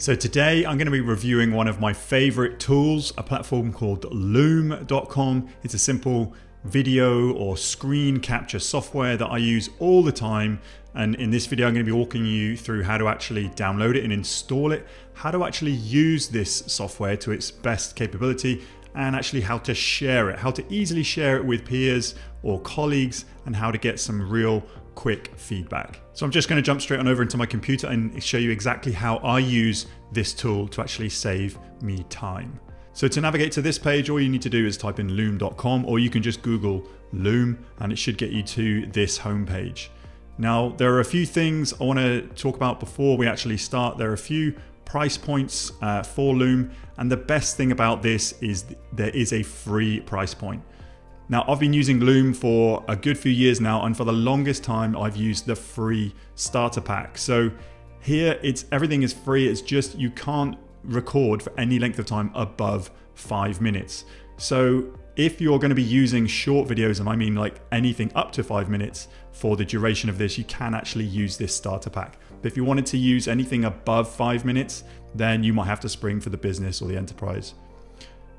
So today I'm going to be reviewing one of my favorite tools, a platform called loom.com. It's a simple video or screen capture software that I use all the time. And in this video, I'm going to be walking you through how to actually download it and install it, how to actually use this software to its best capability, and actually how to share it, how to easily share it with peers or colleagues, and how to get some real quick feedback. So I'm just going to jump straight on over into my computer and show you exactly how I use this tool to actually save me time. So to navigate to this page, all you need to do is type in loom.com or you can just Google Loom and it should get you to this homepage. Now, there are a few things I want to talk about before we actually start. There are a few price points uh, for Loom and the best thing about this is there is a free price point. Now I've been using Loom for a good few years now and for the longest time I've used the free starter pack. So here it's everything is free, it's just you can't record for any length of time above five minutes. So if you're going to be using short videos, and I mean like anything up to five minutes for the duration of this, you can actually use this starter pack. But if you wanted to use anything above five minutes, then you might have to spring for the business or the enterprise.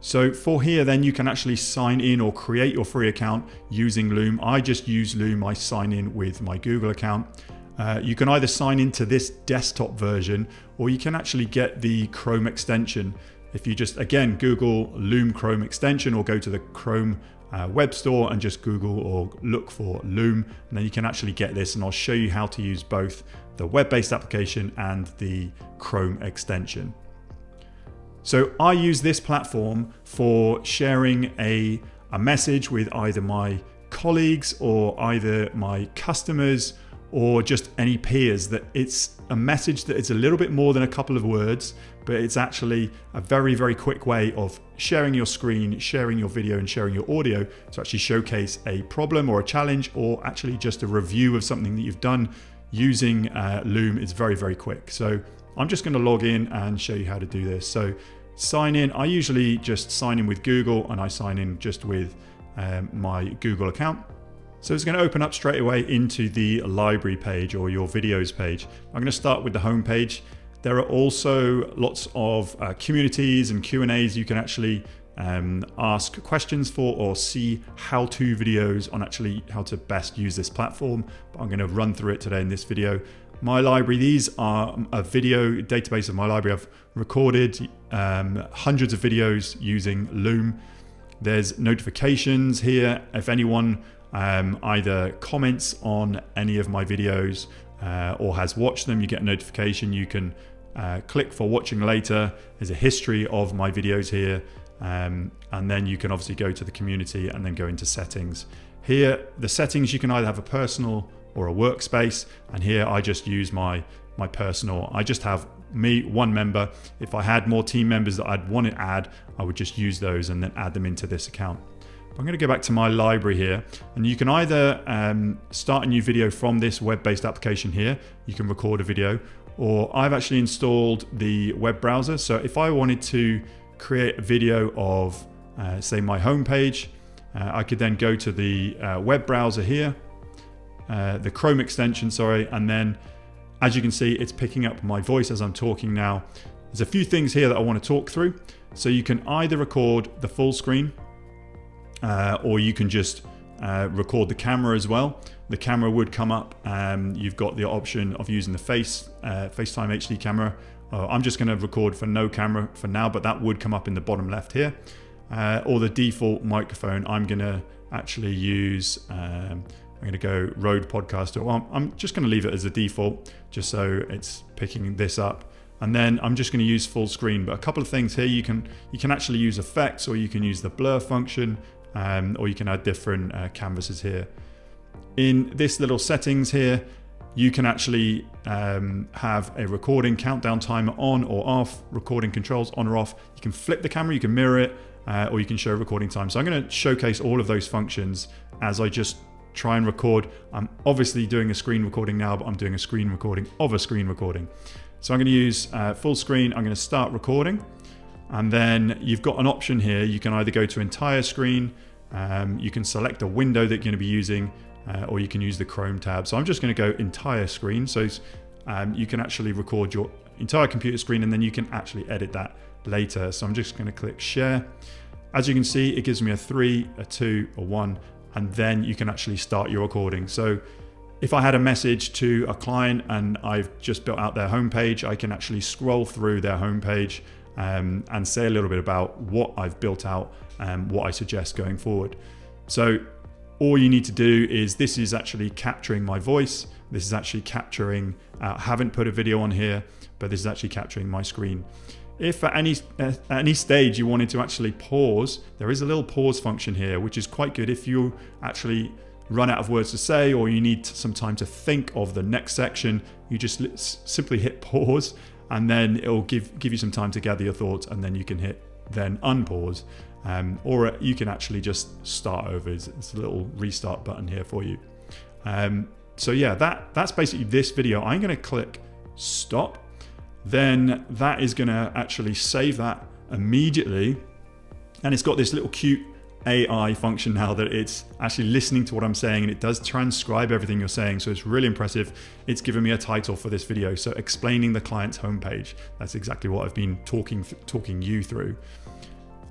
So for here, then you can actually sign in or create your free account using Loom. I just use Loom, I sign in with my Google account. Uh, you can either sign into this desktop version or you can actually get the Chrome extension. If you just, again, Google Loom Chrome extension or go to the Chrome uh, web store and just Google or look for Loom, and then you can actually get this and I'll show you how to use both the web-based application and the Chrome extension. So I use this platform for sharing a, a message with either my colleagues or either my customers or just any peers that it's a message that is a little bit more than a couple of words, but it's actually a very, very quick way of sharing your screen, sharing your video, and sharing your audio to actually showcase a problem or a challenge, or actually just a review of something that you've done using uh, Loom. is very, very quick. So I'm just going to log in and show you how to do this. So sign in, I usually just sign in with Google and I sign in just with um, my Google account. So it's going to open up straight away into the library page or your videos page. I'm going to start with the home page. There are also lots of uh, communities and Q&As you can actually um, ask questions for or see how-to videos on actually how to best use this platform. But I'm going to run through it today in this video. My library, these are a video database of my library. I've recorded um, hundreds of videos using Loom. There's notifications here. If anyone um, either comments on any of my videos uh, or has watched them, you get a notification. You can uh, click for watching later. There's a history of my videos here. Um, and then you can obviously go to the community and then go into settings. Here, the settings, you can either have a personal or a workspace. And here I just use my, my personal, I just have me, one member. If I had more team members that I'd want to add, I would just use those and then add them into this account. I'm going to go back to my library here and you can either um, start a new video from this web-based application here. You can record a video or I've actually installed the web browser. So if I wanted to create a video of uh, say my homepage, uh, I could then go to the uh, web browser here uh, the Chrome extension, sorry, and then as you can see, it's picking up my voice as I'm talking now. There's a few things here that I want to talk through. So you can either record the full screen uh, or you can just uh, record the camera as well. The camera would come up. Um, you've got the option of using the face FaceTime HD camera. Uh, I'm just going to record for no camera for now, but that would come up in the bottom left here. Uh, or the default microphone. I'm going to actually use um, I'm going to go Rode Podcaster. Well, I'm just going to leave it as a default just so it's picking this up. And then I'm just going to use full screen. But a couple of things here, you can you can actually use effects or you can use the blur function um, or you can add different uh, canvases here. In this little settings here, you can actually um, have a recording countdown timer on or off, recording controls on or off. You can flip the camera, you can mirror it, uh, or you can show recording time. So I'm going to showcase all of those functions as I just try and record. I'm obviously doing a screen recording now, but I'm doing a screen recording of a screen recording. So I'm going to use uh, full screen. I'm going to start recording. And then you've got an option here. You can either go to entire screen, um, you can select a window that you're going to be using, uh, or you can use the Chrome tab. So I'm just going to go entire screen. So um, you can actually record your entire computer screen and then you can actually edit that later. So I'm just going to click share. As you can see, it gives me a three, a two, a one, and then you can actually start your recording. So if I had a message to a client and I've just built out their homepage, I can actually scroll through their homepage um, and say a little bit about what I've built out and what I suggest going forward. So all you need to do is this is actually capturing my voice. This is actually capturing, uh, I haven't put a video on here, but this is actually capturing my screen. If at any, uh, at any stage you wanted to actually pause, there is a little pause function here, which is quite good if you actually run out of words to say or you need some time to think of the next section, you just simply hit pause and then it'll give, give you some time to gather your thoughts and then you can hit then unpause. Um, or you can actually just start over. It's, it's, a little restart button here for you. Um, so yeah, that that's basically this video. I'm going to click stop. Then that is going to actually save that immediately. And it's got this little cute AI function now that it's actually listening to what I'm saying and it does transcribe everything you're saying. So it's really impressive. It's given me a title for this video. So explaining the client's homepage. That's exactly what I've been talking, talking you through.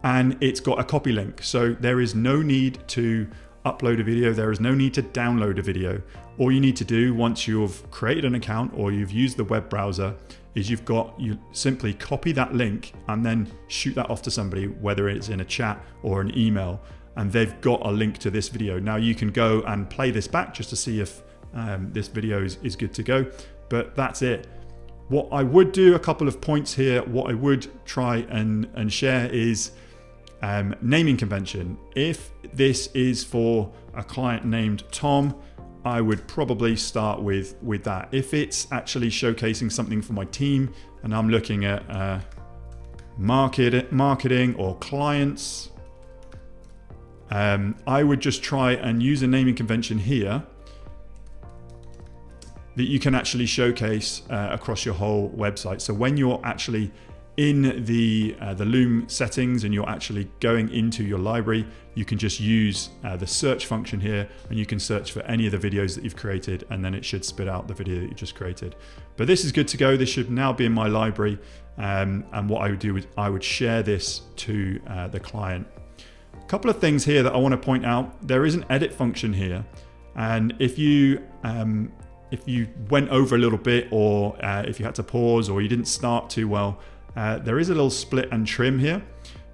And it's got a copy link. So there is no need to upload a video. There is no need to download a video. All you need to do once you've created an account or you've used the web browser is you've got, you simply copy that link and then shoot that off to somebody, whether it's in a chat or an email, and they've got a link to this video. Now you can go and play this back just to see if um, this video is, is good to go, but that's it. What I would do, a couple of points here, what I would try and, and share is um, naming convention. If this is for a client named Tom, I would probably start with with that. If it's actually showcasing something for my team and I'm looking at uh, market marketing or clients, um, I would just try and use a naming convention here that you can actually showcase uh, across your whole website. So when you're actually in the, uh, the Loom settings and you're actually going into your library, you can just use uh, the search function here and you can search for any of the videos that you've created and then it should spit out the video that you just created. But this is good to go. This should now be in my library. Um, and what I would do is I would share this to uh, the client. A couple of things here that I want to point out. There is an edit function here. And if you um, if you went over a little bit or uh, if you had to pause or you didn't start too well, uh, there is a little split and trim here.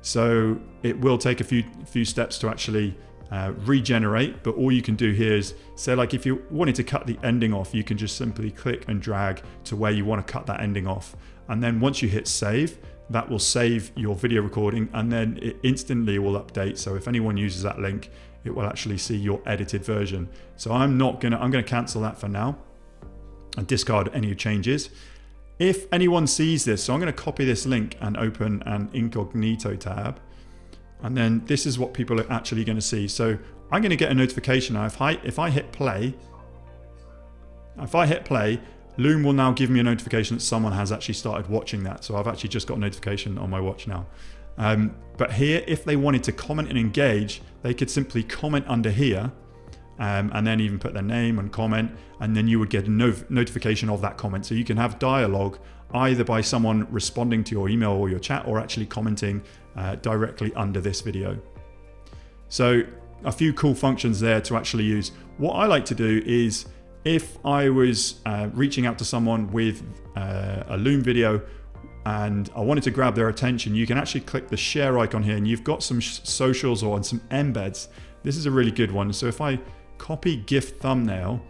So it will take a few, few steps to actually uh, regenerate, but all you can do here is say like if you wanted to cut the ending off, you can just simply click and drag to where you want to cut that ending off. And then once you hit save, that will save your video recording and then it instantly will update. So if anyone uses that link, it will actually see your edited version. So I'm not gonna, I'm gonna cancel that for now and discard any changes. If anyone sees this, so I'm going to copy this link and open an incognito tab. And then this is what people are actually going to see. So I'm going to get a notification now. If I, if I hit play, if I hit play, Loom will now give me a notification that someone has actually started watching that. So I've actually just got a notification on my watch now. Um, but here, if they wanted to comment and engage, they could simply comment under here um, and then even put their name and comment, and then you would get a no notification of that comment. So you can have dialogue either by someone responding to your email or your chat or actually commenting uh, directly under this video. So a few cool functions there to actually use. What I like to do is if I was uh, reaching out to someone with uh, a Loom video and I wanted to grab their attention, you can actually click the share icon here and you've got some socials or some embeds. This is a really good one. So if I copy GIF thumbnail.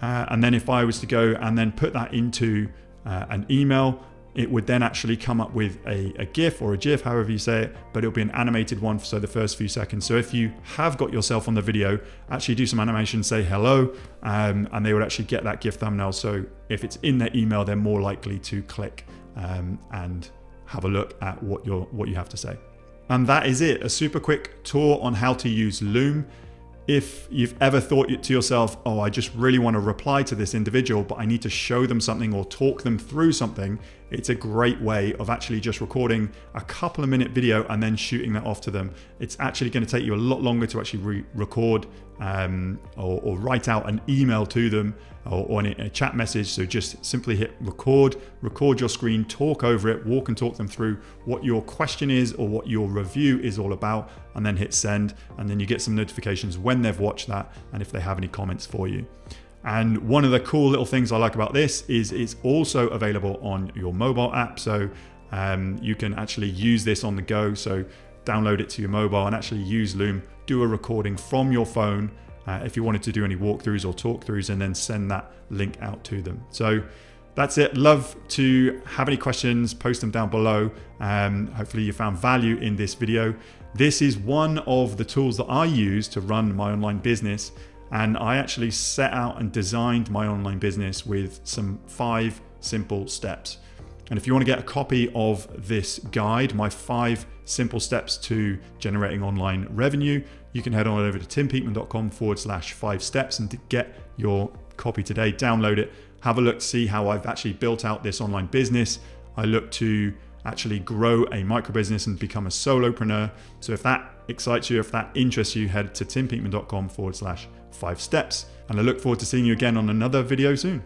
Uh, and then if I was to go and then put that into uh, an email, it would then actually come up with a, a, GIF or a GIF, however you say it, but it'll be an animated one for so the first few seconds. So if you have got yourself on the video, actually do some animation, say hello, um, and they would actually get that GIF thumbnail. So if it's in their email, they're more likely to click um, and have a look at what, you're, what you have to say. And that is it, a super quick tour on how to use Loom if you've ever thought to yourself, oh, I just really want to reply to this individual, but I need to show them something or talk them through something it's a great way of actually just recording a couple of minute video and then shooting that off to them. It's actually going to take you a lot longer to actually re record um, or, or, write out an email to them or, or a chat message. So just simply hit record, record your screen, talk over it, walk and talk them through what your question is or what your review is all about, and then hit send. And then you get some notifications when they've watched that and if they have any comments for you. And one of the cool little things I like about this is it's also available on your mobile app. So um, you can actually use this on the go. So download it to your mobile and actually use Loom, do a recording from your phone uh, if you wanted to do any walkthroughs or talkthroughs and then send that link out to them. So that's it. Love to have any questions, post them down below. Um, hopefully, you found value in this video. This is one of the tools that I use to run my online business. And I actually set out and designed my online business with some five simple steps. And if you want to get a copy of this guide, my five simple steps to generating online revenue, you can head on over to timpeakman.com forward slash five steps and get your copy today, download it, have a look, see how I've actually built out this online business. I look to actually grow a micro business and become a solopreneur. So if that excites you, if that interests you, head to timpeakman.com forward slash five steps. And I look forward to seeing you again on another video soon.